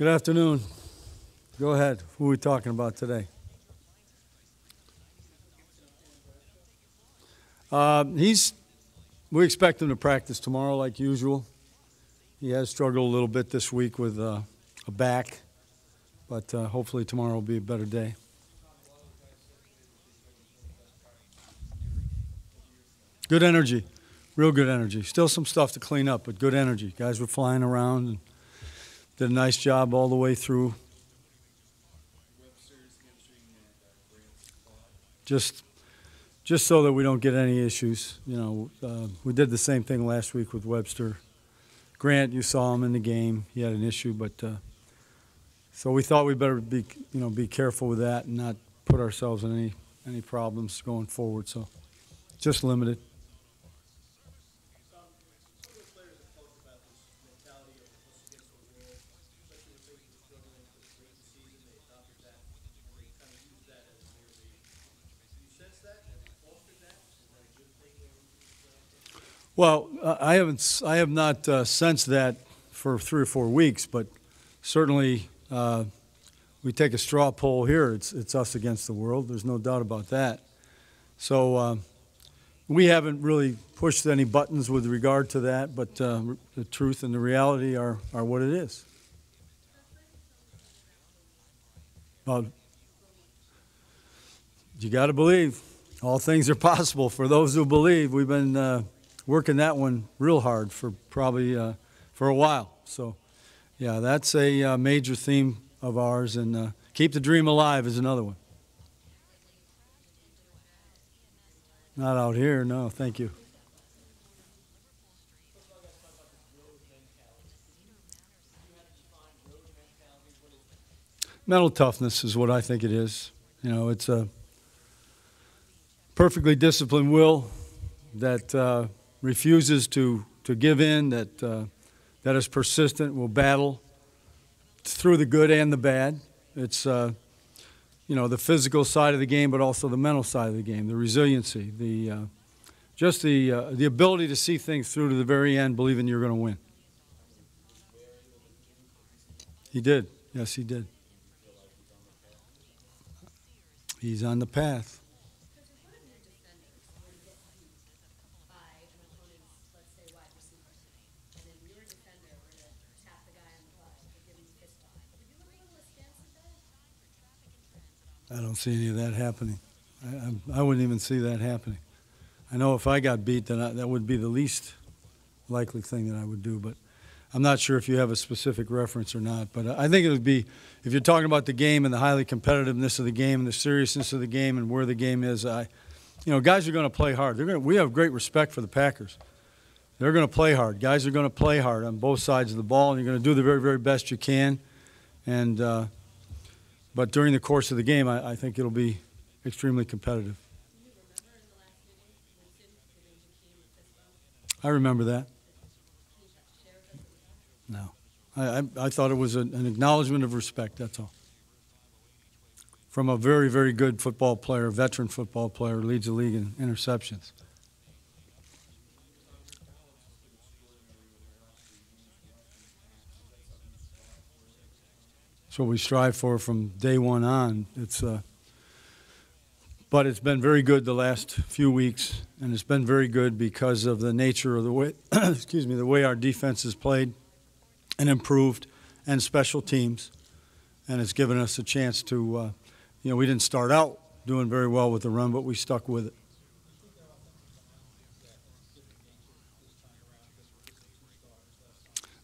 Good afternoon. Go ahead. Who are we talking about today? Uh, he's. We expect him to practice tomorrow, like usual. He has struggled a little bit this week with uh, a back, but uh, hopefully tomorrow will be a better day. Good energy, real good energy. Still some stuff to clean up, but good energy. Guys were flying around and did a nice job all the way through. Just, just so that we don't get any issues. You know, uh, we did the same thing last week with Webster. Grant, you saw him in the game. He had an issue, but uh, so we thought we better be, you know, be careful with that and not put ourselves in any any problems going forward. So, just limited. Well, uh, I haven't, I have not uh, sensed that for three or four weeks, but certainly uh, we take a straw poll here. It's, it's us against the world. There's no doubt about that. So uh, we haven't really pushed any buttons with regard to that, but uh, the truth and the reality are, are what it is. Well, you got to believe. All things are possible for those who believe. We've been uh, working that one real hard for probably uh, for a while. So, yeah, that's a uh, major theme of ours, and uh, keep the dream alive is another one. Not out here, no. Thank you. Mental toughness is what I think it is. You know, it's a perfectly disciplined will that uh, refuses to, to give in, that, uh, that is persistent, will battle through the good and the bad. It's, uh, you know, the physical side of the game, but also the mental side of the game, the resiliency, the, uh, just the, uh, the ability to see things through to the very end, believing you're going to win. He did. Yes, he did. He's on the path. I don't see any of that happening. I, I, wouldn't even see that happening. I know if I got beat, then I, that would be the least likely thing that I would do. But I'm not sure if you have a specific reference or not. But I think it would be, if you're talking about the game and the highly competitiveness of the game and the seriousness of the game and where the game is, I, you know, guys are going to play hard. They're going we have great respect for the Packers. They're going to play hard. Guys are going to play hard on both sides of the ball, and you're going to do the very, very best you can. And uh, but during the course of the game, I, I think it'll be extremely competitive. I remember that. No. I, I, I thought it was an, an acknowledgement of respect, that's all. From a very, very good football player, veteran football player, leads the league in interceptions. What we strive for from day one on. It's, uh, but it's been very good the last few weeks, and it's been very good because of the nature of the way, excuse me, the way our defense has played and improved, and special teams, and it's given us a chance to, uh, you know, we didn't start out doing very well with the run, but we stuck with it.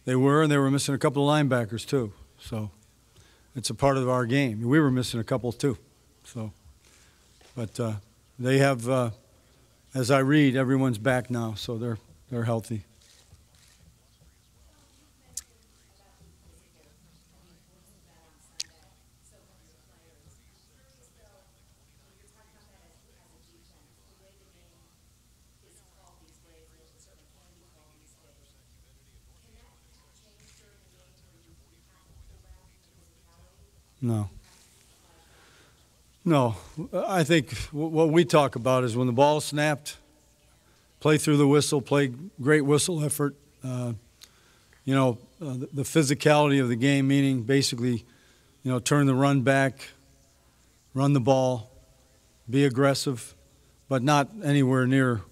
They were, and they were missing a couple of linebackers too. So it's a part of our game. We were missing a couple too. So, but uh, they have, uh, as I read, everyone's back now, so they're they're healthy. No. No. I think what we talk about is when the ball snapped, play through the whistle, play great whistle effort. Uh, you know, uh, the physicality of the game, meaning basically, you know, turn the run back, run the ball, be aggressive, but not anywhere near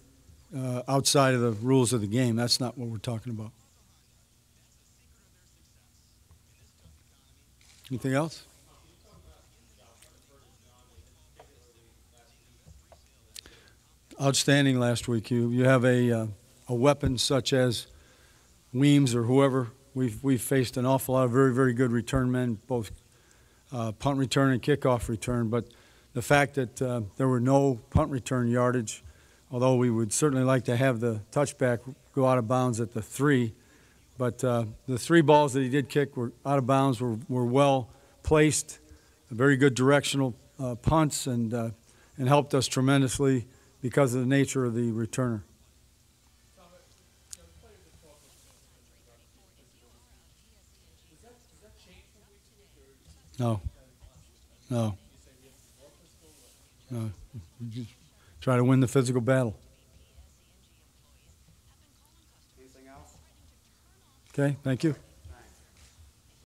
uh, outside of the rules of the game. That's not what we're talking about. Anything else? Outstanding last week. You you have a uh, a weapon such as Weems or whoever. We've we've faced an awful lot of very very good return men, both uh, punt return and kickoff return. But the fact that uh, there were no punt return yardage, although we would certainly like to have the touchback go out of bounds at the three, but uh, the three balls that he did kick were out of bounds, were, were well placed, very good directional uh, punts, and, uh, and helped us tremendously because of the nature of the returner. No, no, no. Just Try to win the physical battle. Okay, thank you.